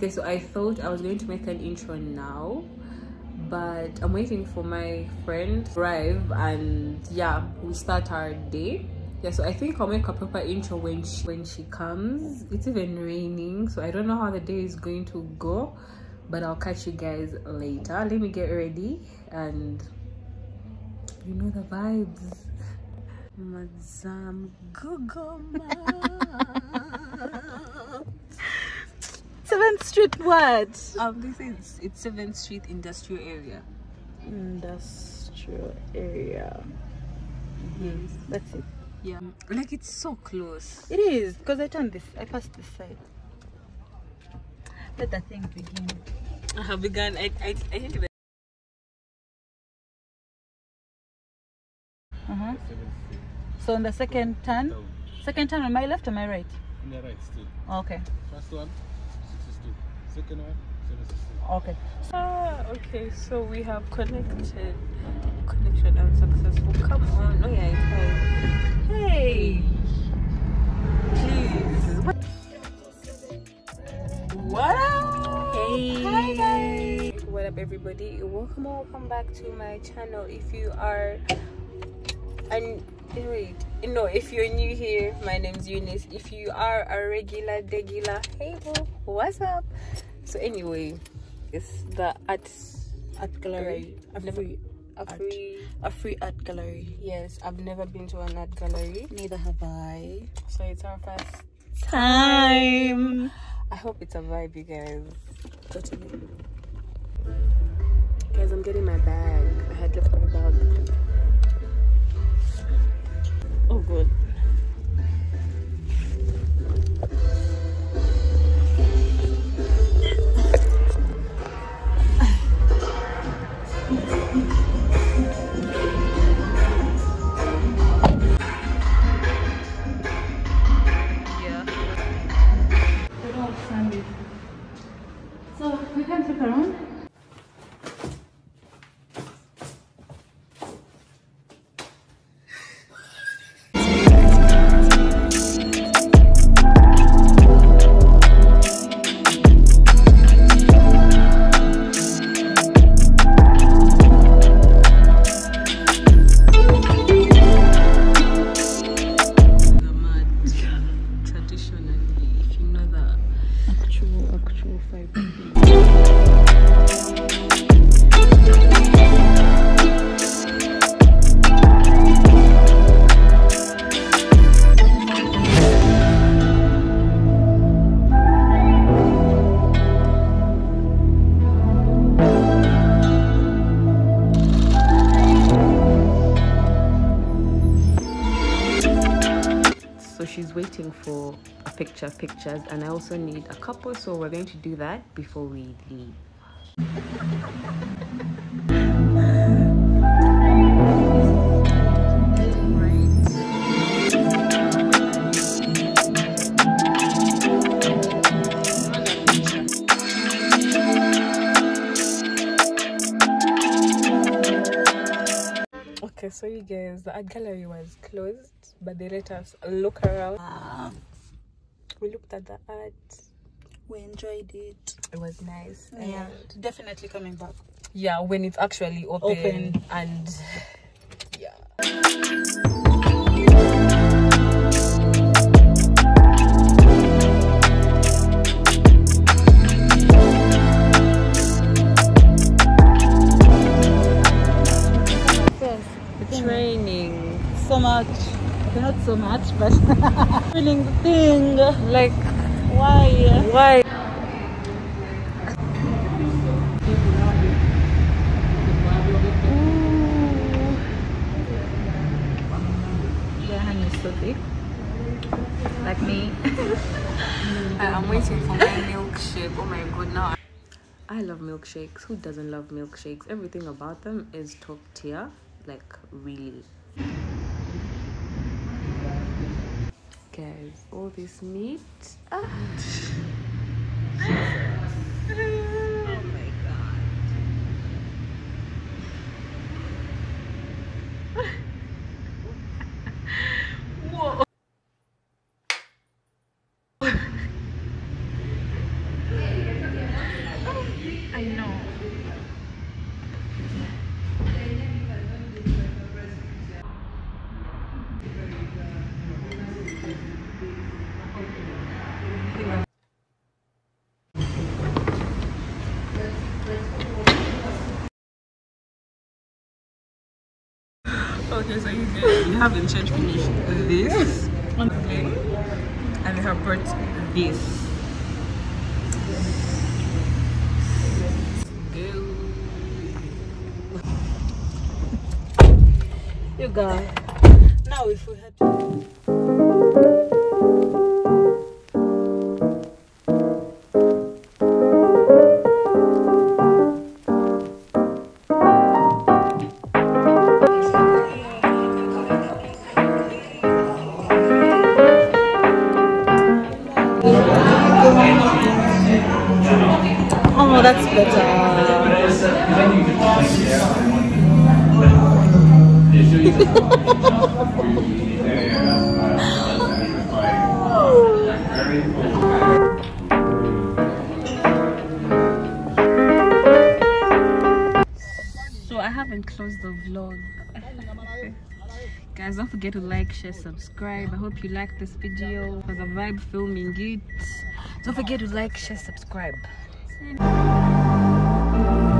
okay so i thought i was going to make an intro now but i'm waiting for my friend arrive and yeah we start our day. Yeah so i think i'll make a proper intro when she when she comes. It's even raining so i don't know how the day is going to go but i'll catch you guys later. Let me get ready and you know the vibes. Mazam Gugoma. Seventh Street what? um this is it's 7th street industrial area Industrial area. yes That's it. yeah like it's so close It is because I turned this. I passed this side. Let the thing begin. i have begun i i, I think that Uh-huh. So on the second turn, second turn on my left or my right? On the right still. Okay. First one, 62. Second one, 762. Okay. ah okay so we have connected connection unsuccessful come on oh yeah it has hey please what what up Hey. Hi guys. What up everybody? Welcome or welcome back to my channel. If you are and wait, no, if you're new here, my name's Eunice. If you are a regular degular, hey boo, what's up? So anyway, it's the art Art gallery. I've A never free, a art. free a free art gallery. yes, I've never been to an art gallery. Neither have I. So it's our first Time. I hope it's a vibe you guys. Totally. Guys, I'm getting my bag. I had left my bag. Oh, good. Yeah. They don't have sandwich. So we can look around. Actual, actual So she's waiting for a picture, pictures, and I also need a couple. So we're going to do that before we leave. Guys, the art gallery was closed, but they let us look around. Ah, We looked at the art. we enjoyed it. It was nice. Yeah, and- definitely coming back. yeah, when it's actually open, Open. and yeah. Much. Okay, not so much, but feeling the thing. Like Why? why? Their hand is so thick. Like me. I'm waiting for my milkshake. Oh my god, now. I love milkshakes. Who doesn't love milkshakes? Everything about them is top tier. Like, really. all this meat. Ah. I know. Okay, so you get you have in church finished this, okay, and you have brought this. You guys. Now if we had to. Oh, that's better. Uh, so I haven't closed the vlog. Guys, don't forget to like, share, subscribe. I hope you liked this video. Was a vibe filming it. Don't forget to like, share, subscribe same.